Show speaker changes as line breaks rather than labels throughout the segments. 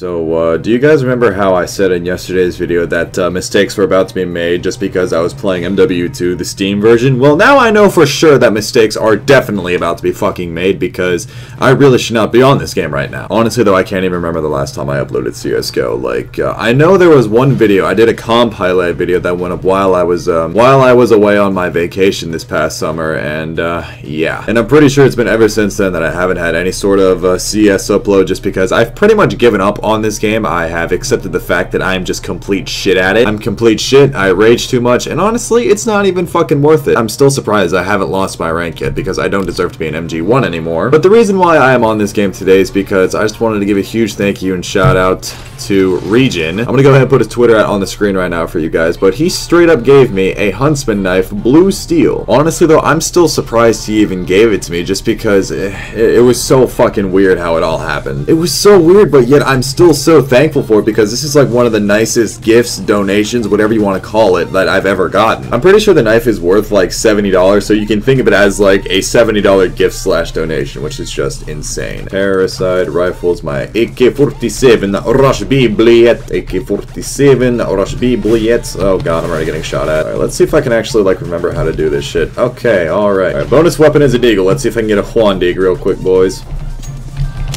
So, uh, do you guys remember how I said in yesterday's video that uh, mistakes were about to be made just because I was playing MW2, the Steam version? Well, now I know for sure that mistakes are definitely about to be fucking made because I really should not be on this game right now. Honestly, though, I can't even remember the last time I uploaded CSGO. Like, uh, I know there was one video, I did a comp highlight video that went up while I was, um, while I was away on my vacation this past summer, and, uh, yeah. And I'm pretty sure it's been ever since then that I haven't had any sort of uh, CS upload just because I've pretty much given up on this game. I have accepted the fact that I'm just complete shit at it. I'm complete shit, I rage too much, and honestly, it's not even fucking worth it. I'm still surprised I haven't lost my rank yet because I don't deserve to be an MG1 anymore. But the reason why I am on this game today is because I just wanted to give a huge thank you and shout out to Rehgion. I'm gonna go ahead and put his Twitter out on the screen right now for you guys, but he straight up gave me a Huntsman knife, blue steel. Honestly though, I'm still surprised he even gave it to me just because eh, it, it was so fucking weird how it all happened. It was so weird, but yet I'm still so thankful for because this is like one of the nicest gifts, donations, whatever you want to call it, that I've ever gotten. I'm pretty sure the knife is worth like $70, so you can think of it as like a $70 gift slash donation, which is just insane. Parasite rifles, my AK-47 Rush B Bliet, AK-47 Rush B Bliet. Oh god, I'm already getting shot at. Alright, let's see if I can actually like remember how to do this shit. Okay, alright. Alright, bonus weapon is a deagle. Let's see if I can get a one deag real quick, boys.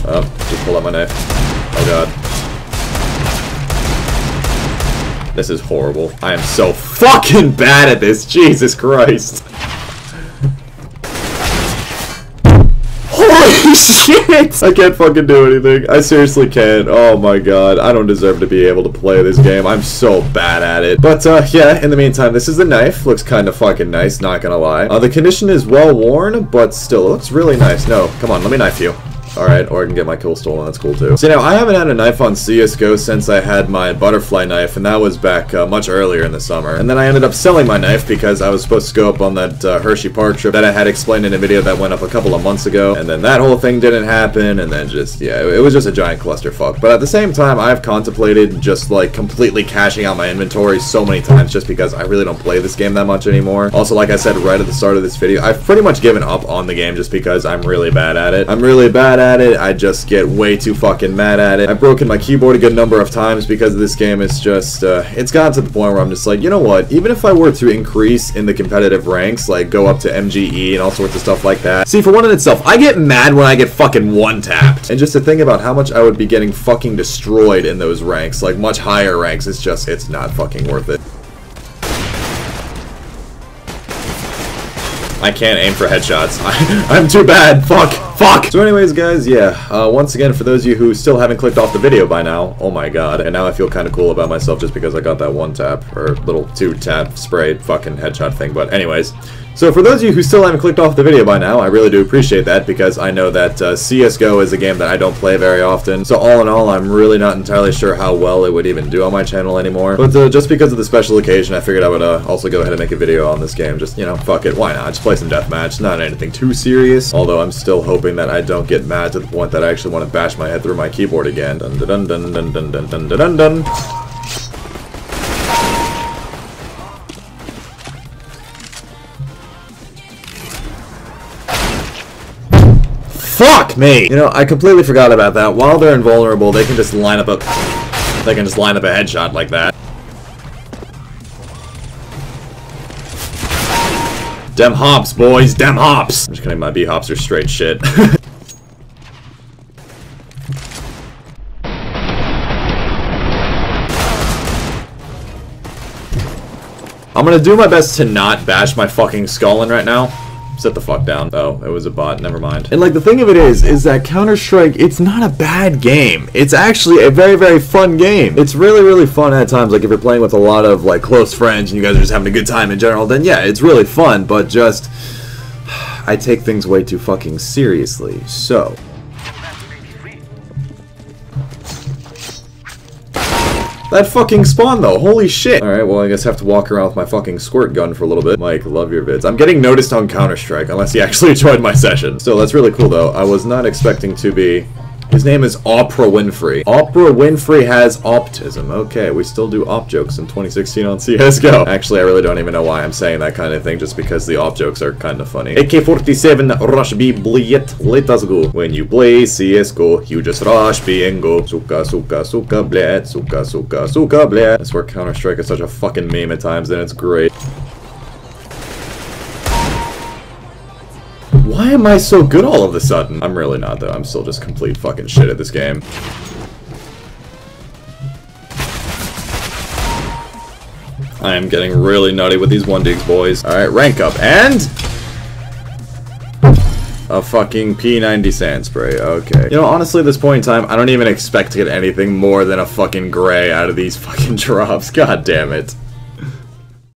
Oh, just pull out my knife. Oh god. This is horrible. I am so fucking bad at this. Jesus Christ. Holy shit! I can't fucking do anything. I seriously can't. Oh my god. I don't deserve to be able to play this game. I'm so bad at it. But, uh, yeah, in the meantime, this is the knife. Looks kind of fucking nice, not gonna lie. Uh, the condition is well worn, but still, it looks really nice. No, come on, let me knife you. Alright, or I can get my kill stolen, that's cool too. So now, I haven't had a knife on CSGO since I had my butterfly knife, and that was back uh, much earlier in the summer. And then I ended up selling my knife because I was supposed to go up on that uh, Hershey Park trip that I had explained in a video that went up a couple of months ago, and then that whole thing didn't happen, and then just, yeah, it, it was just a giant clusterfuck. But at the same time, I've contemplated just like completely cashing out my inventory so many times just because I really don't play this game that much anymore. Also, like I said right at the start of this video, I've pretty much given up on the game just because I'm really bad at it. I'm really bad at it, I just get way too fucking mad at it. I've broken my keyboard a good number of times because of this game. It's just, uh, it's gotten to the point where I'm just like, you know what, even if I were to increase in the competitive ranks, like go up to MGE and all sorts of stuff like that. See, for one in itself, I get mad when I get fucking one-tapped. And just to think about how much I would be getting fucking destroyed in those ranks, like much higher ranks, it's just, it's not fucking worth it. I can't aim for headshots. I, am too bad. Fuck. Fuck. So anyways, guys, yeah. Uh, once again, for those of you who still haven't clicked off the video by now, oh my god. And now I feel kind of cool about myself just because I got that one tap, or little two tap spray fucking headshot thing. But anyways, so for those of you who still haven't clicked off the video by now, I really do appreciate that because I know that uh, CSGO is a game that I don't play very often. So all in all, I'm really not entirely sure how well it would even do on my channel anymore. But uh, just because of the special occasion, I figured I would uh, also go ahead and make a video on this game. Just, you know, fuck it, why not? Just play some deathmatch, not anything too serious. Although I'm still hoping that I don't get mad to the point that I actually want to bash my head through my keyboard again. Dun dun dun dun dun dun dun dun dun dun. Fuck me! You know, I completely forgot about that. While they're invulnerable, they can just line up a... They can just line up a headshot like that. Dem hops, boys! Dem hops! I'm just kidding, my B-hops are straight shit. I'm gonna do my best to not bash my fucking skull in right now. Sit the fuck down. Oh, it was a bot. Never mind. And like the thing of it is, is that Counter Strike, it's not a bad game. It's actually a very, very fun game. It's really, really fun at times. Like if you're playing with a lot of like close friends and you guys are just having a good time in general, then yeah, it's really fun. But just, I take things way too fucking seriously. So. That fucking spawn though, holy shit! Alright, well I guess I have to walk around with my fucking squirt gun for a little bit. Mike, love your vids. I'm getting noticed on Counter-Strike, unless he actually joined my session. Still, that's really cool though. I was not expecting to be His name is Oprah Winfrey. Oprah Winfrey has optism. Okay, we still do op jokes in 2016 on CSGO. Actually, I really don't even know why I'm saying that kind of thing, just because the op jokes are kind of funny. AK-47, rush B, blitz, let us go. When you play CSGO, you just rush B and go. Suka, suka, suka, bled, suka, suka, suka, bled. I swear Counter-Strike is such a fucking meme at times, and it's great. Am I so good all of a sudden? I'm really not, though. I'm still just complete fucking shit at this game. I am getting really nutty with these one digs, boys. Alright, rank up. And... A fucking P90 sand spray. Okay. You know, honestly, at this point in time, I don't even expect to get anything more than a fucking gray out of these fucking drops. God damn it.